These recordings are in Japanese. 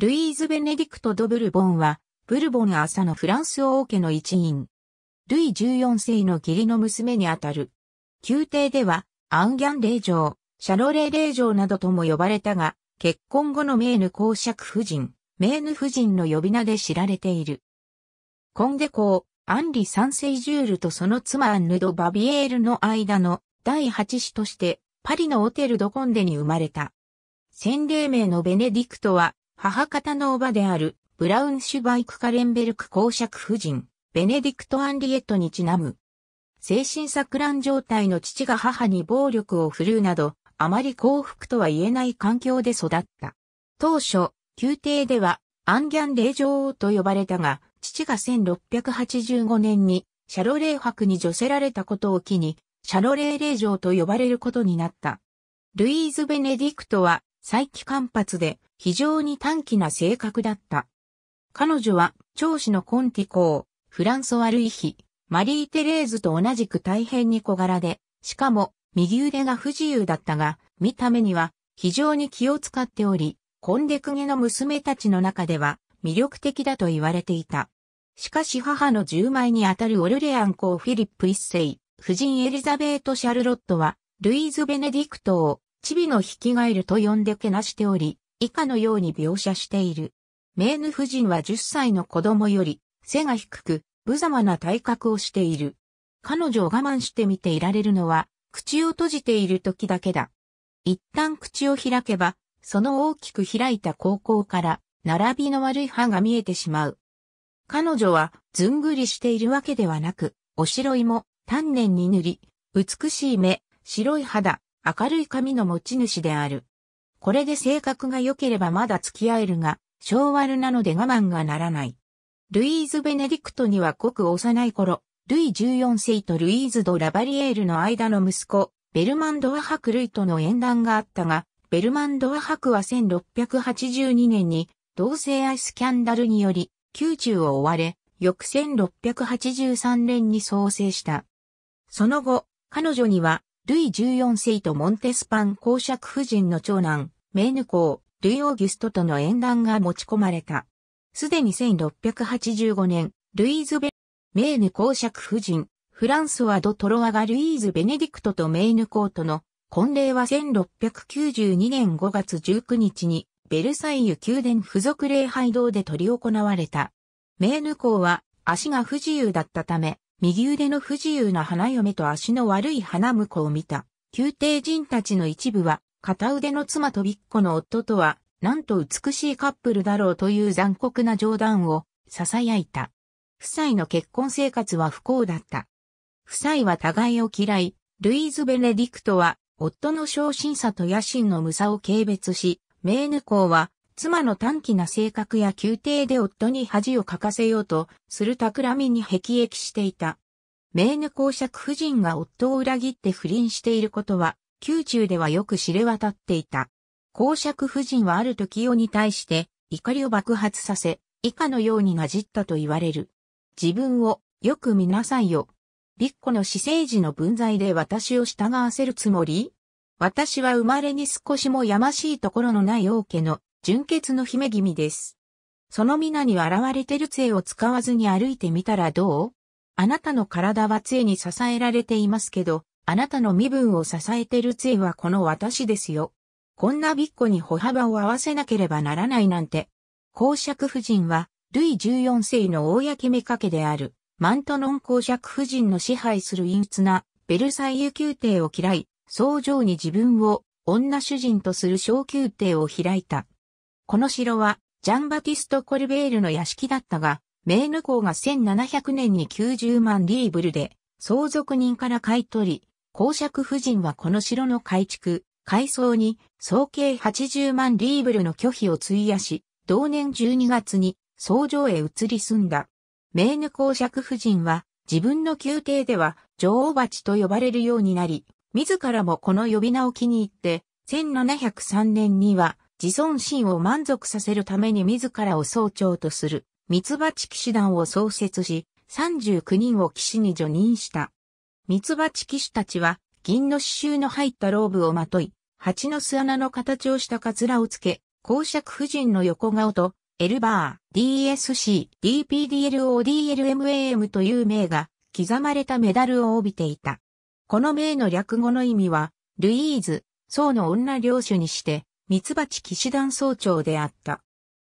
ルイーズ・ベネディクト・ド・ブルボンは、ブルボン朝のフランス王家の一員。ルイ14世の義理の娘にあたる。宮廷では、アンギャン霊嬢、シャロレー霊嬢などとも呼ばれたが、結婚後のメーヌ公爵夫人、メーヌ夫人の呼び名で知られている。コンデ公、アンリ三世ジュールとその妻アンヌド・バビエールの間の第八子として、パリのオテル・ド・コンデに生まれた。洗礼名のベネディクトは、母方のおばである、ブラウンシュバイク・カレンベルク公爵夫人、ベネディクト・アンリエットにちなむ。精神錯乱状態の父が母に暴力を振るうなど、あまり幸福とは言えない環境で育った。当初、宮廷では、アンギャン霊女王と呼ばれたが、父が1685年に、シャロレー伯に除せられたことを機に、シャロレー霊女と呼ばれることになった。ルイーズ・ベネディクトは、再起間髪で、非常に短気な性格だった。彼女は、長子のコンティ公、フランソワ・ルイヒ、マリー・テレーズと同じく大変に小柄で、しかも、右腕が不自由だったが、見た目には、非常に気を使っており、コンデクゲの娘たちの中では、魅力的だと言われていた。しかし母の10枚にあたるオルレアン公フィリップ一世、夫人エリザベート・シャルロットは、ルイーズ・ベネディクトを、チビの引きガエルと呼んでけなしており、以下のように描写している。メーヌ夫人は10歳の子供より背が低く、無様な体格をしている。彼女を我慢して見ていられるのは、口を閉じている時だけだ。一旦口を開けば、その大きく開いた高校から、並びの悪い歯が見えてしまう。彼女は、ずんぐりしているわけではなく、おしろいも、丹念に塗り、美しい目、白い肌、明るい髪の持ち主である。これで性格が良ければまだ付き合えるが、昭和なので我慢がならない。ルイーズ・ベネディクトにはごく幼い頃、ルイ14世とルイーズ・ド・ラバリエールの間の息子、ベルマンド・アハク・ルイとの縁談があったが、ベルマンド・アハクは1682年に同性愛スキャンダルにより、宮中を追われ、翌1683年に創生した。その後、彼女にはルイ14世とモンテスパン公爵夫人の長男、メーヌ公、ルイ・オーギュストとの縁談が持ち込まれた。すでに1685年、ルイーズ・ベ、メーヌ公爵夫人、フランスワ・ド・トロワがルイーズ・ベネディクトとメーヌ公との婚礼は1692年5月19日にベルサイユ宮殿付属礼拝堂で執り行われた。メーヌ公は足が不自由だったため、右腕の不自由な花嫁と足の悪い花婿を見た。宮廷人たちの一部は、片腕の妻とびっ子の夫とは、なんと美しいカップルだろうという残酷な冗談を囁いた。夫妻の結婚生活は不幸だった。夫妻は互いを嫌い、ルイーズ・ベネディクトは、夫の昇進さと野心の無差を軽蔑し、メーヌ公は、妻の短気な性格や宮廷で夫に恥をかかせようとする企みに辟易していた。メーヌ公爵夫人が夫を裏切って不倫していることは、宮中ではよく知れ渡っていた。公爵夫人はある時用に対して怒りを爆発させ、以下のようになじったと言われる。自分をよく見なさいよ。ビッコの私生児の分際で私を従わせるつもり？私は生まれに少しもやましいところのない王家の純潔の姫君です。その皆に現れてる杖を使わずに歩いてみたらどう？あなたの体は杖に支えられていますけど、あなたの身分を支えてる杖はこの私ですよ。こんなビッコに歩幅を合わせなければならないなんて。公爵夫人は、ルイ14世の公目かけである、マントノン公爵夫人の支配する陰鬱な、ベルサイユ宮廷を嫌い、総上に自分を女主人とする小宮廷を開いた。この城は、ジャンバティスト・コルベールの屋敷だったが、メーヌ公が1700年に90万リーブルで相続人から買い取り、公爵夫人はこの城の改築、改装に総計80万リーブルの拒否を費やし、同年12月に総上へ移り住んだ。メーヌ公爵夫人は自分の宮廷では女王蜂と呼ばれるようになり、自らもこの呼び名を気に入って、1703年には自尊心を満足させるために自らを総長とする、ミツバチ騎士団を創設し、39人を騎士に除任した。ミツバチ騎士たちは、銀の刺繍の入ったローブをまとい、蜂の巣穴の形をしたカツラをつけ、公爵夫人の横顔と、エルバー、DSC、DPDLODLMAM という名が刻まれたメダルを帯びていた。この名の略語の意味は、ルイーズ、宋の女領主にして、三鉢騎士団総長であった。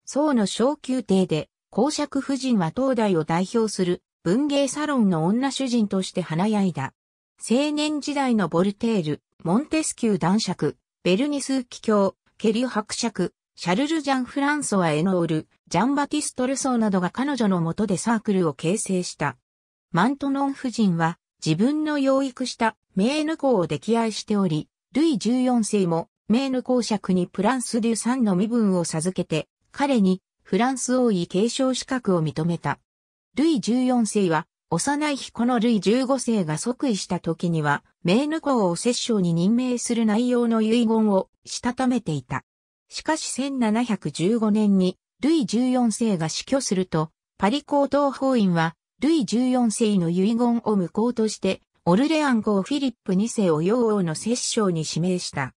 宋の小宮廷で、公爵夫人は東大を代表する文芸サロンの女主人として華やいだ。青年時代のボルテール、モンテスキュー男爵、ベルニス騎教、ケリュ伯爵、シャルル・ジャン・フランソワ・エノール、ジャンバティスト・ルソーなどが彼女の下でサークルを形成した。マントノン夫人は自分の養育したメーヌ公を溺愛しており、ルイ14世もメーヌ公爵にプランス・デュ・サンの身分を授けて、彼にフランス王位継承資格を認めた。ルイ14世は幼い彦のルイ15世が即位した時には、メーヌ公を摂政に任命する内容の遺言をしたためていた。しかし1715年に、ルイ14世が死去すると、パリ高等法院は、ルイ14世の遺言を無効として、オルレアン公フィリップ2世を洋王の摂政に指名した。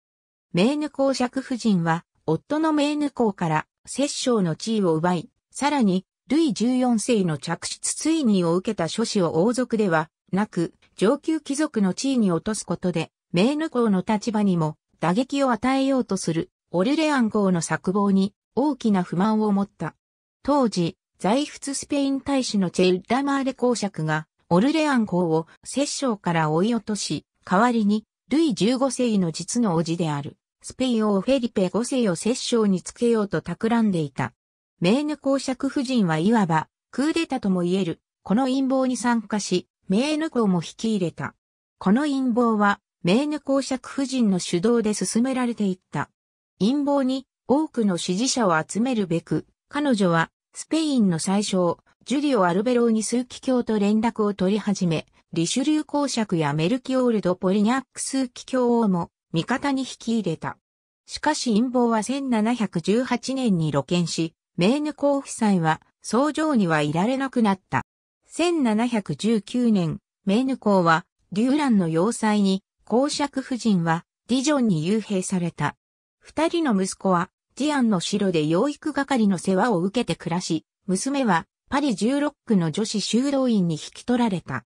メーヌ公爵夫人は、夫のメーヌ公から摂政の地位を奪い、さらにルイ14世の着室追認を受けた諸子を王族ではなく、上級貴族の地位に落とすことで、メーヌ公の立場にも打撃を与えようとするオルレアン公の作望に大きな不満を持った。当時、在仏スペイン大使のチェルダマーレ公爵が、オルレアン公を摂政から追い落とし、代わりに、ルイ15世の実の叔父である、スペイン王フェリペ5世を摂政につけようと企んでいた。メーヌ公爵夫人はいわば、クーデタとも言える、この陰謀に参加し、メーヌ公も引き入れた。この陰謀は、メーヌ公爵夫人の主導で進められていった。陰謀に多くの支持者を集めるべく、彼女はスペインの最小、ジュリオ・アルベローニ枢機卿と連絡を取り始め、リシュリュー公爵やメルキオールド・ポリニャック枢機卿をも味方に引き入れた。しかし陰謀は1718年に露見し、メーヌ公夫妻は、総上にはいられなくなった。1719年、メーヌ公は、デューランの要塞に、公爵夫人は、ディジョンに幽閉された。二人の息子は、ディアンの城で養育係の世話を受けて暮らし、娘は、パリ16区の女子修道院に引き取られた。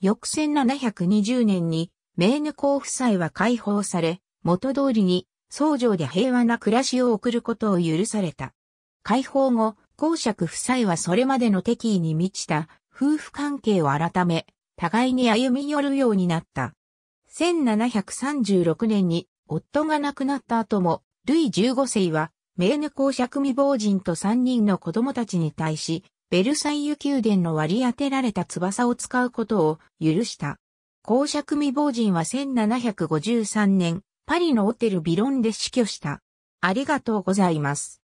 翌1720年に、メーヌ公夫妻は解放され、元通りに、総上で平和な暮らしを送ることを許された。解放後、公爵夫妻はそれまでの敵意に満ちた夫婦関係を改め、互いに歩み寄るようになった。1736年に夫が亡くなった後も、ルイ15世は、メーヌ公爵未亡人と3人の子供たちに対し、ベルサイユ宮殿の割り当てられた翼を使うことを許した。公爵未亡人は1753年、パリのホテルビロンで死去した。ありがとうございます。